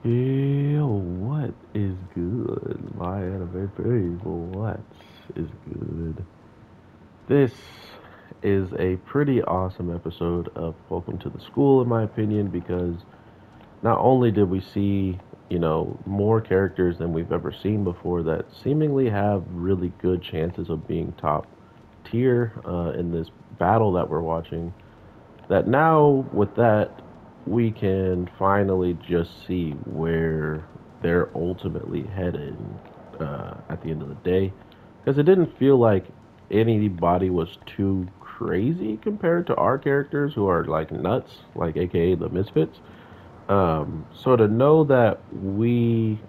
Yo, what is good? My anniversary, what is good? This is a pretty awesome episode of Welcome to the School, in my opinion, because not only did we see, you know, more characters than we've ever seen before that seemingly have really good chances of being top tier uh, in this battle that we're watching, that now with that we can finally just see where they're ultimately headed uh, at the end of the day. Because it didn't feel like anybody was too crazy compared to our characters who are like nuts, like AKA the Misfits. Um, so to know that we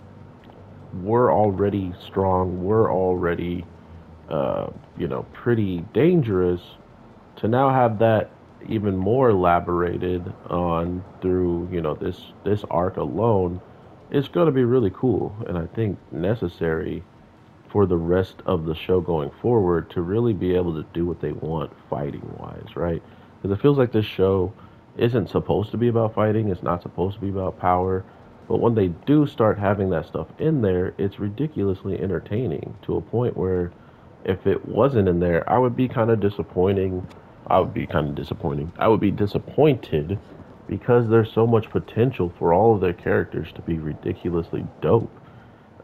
were already strong, we're already, uh, you know, pretty dangerous, to now have that even more elaborated on through you know this this arc alone is going to be really cool and I think necessary for the rest of the show going forward to really be able to do what they want fighting wise, right? Because it feels like this show isn't supposed to be about fighting, it's not supposed to be about power, but when they do start having that stuff in there, it's ridiculously entertaining to a point where if it wasn't in there, I would be kind of disappointing I would be kind of disappointing. I would be disappointed because there's so much potential for all of their characters to be ridiculously dope.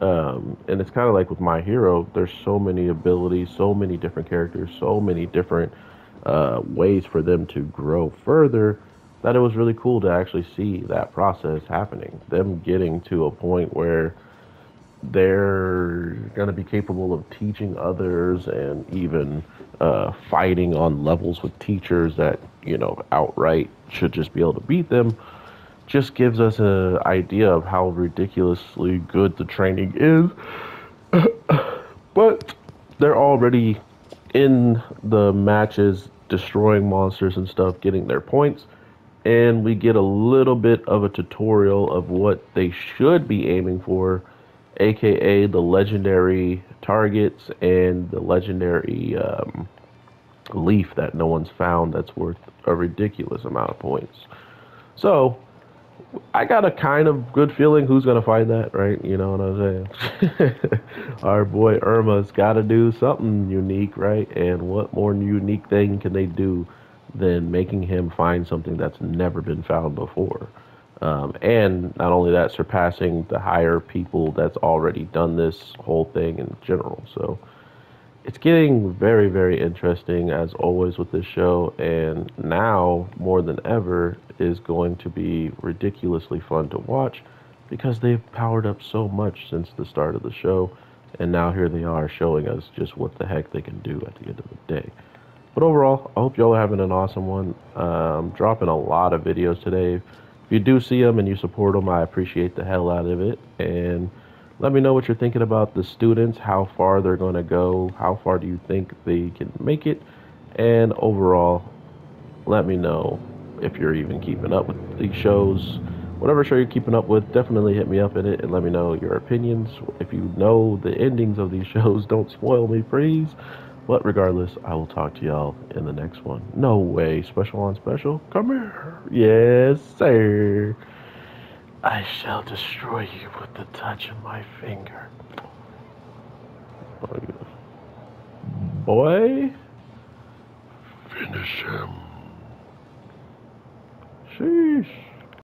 Um, and it's kind of like with my hero, there's so many abilities, so many different characters, so many different uh, ways for them to grow further that it was really cool to actually see that process happening. Them getting to a point where they're going to be capable of teaching others and even uh, fighting on levels with teachers that you know outright should just be able to beat them. Just gives us an idea of how ridiculously good the training is. But they're already in the matches destroying monsters and stuff getting their points. And we get a little bit of a tutorial of what they should be aiming for aka the legendary targets and the legendary um, leaf that no one's found that's worth a ridiculous amount of points. So I got a kind of good feeling who's gonna find that, right? You know what I'm saying? Our boy Iruma's got to do something unique, right? And what more unique thing can they do than making him find something that's never been found before? Um, and not only that, surpassing the higher people that's already done this whole thing in general. So it's getting very, very interesting as always with this show. And now, more than ever, is going to be ridiculously fun to watch because they've powered up so much since the start of the show. And now here they are showing us just what the heck they can do at the end of the day. But overall, I hope y'all are having an awesome one. Um, dropping a lot of videos today if you do see them and you support them, I appreciate the hell out of it. And let me know what you're thinking about the students, how far they're going to go, how far do you think they can make it, and overall, let me know if you're even keeping up with these shows. Whatever show you're keeping up with, definitely hit me up in it and let me know your opinions. If you know the endings of these shows, don't spoil me, please. But regardless, I will talk to y'all in the next one. No way. Special on special? Come here. Yes, sir. I shall destroy you with the touch of my finger. Oh, Boy. Finish him. Sheesh.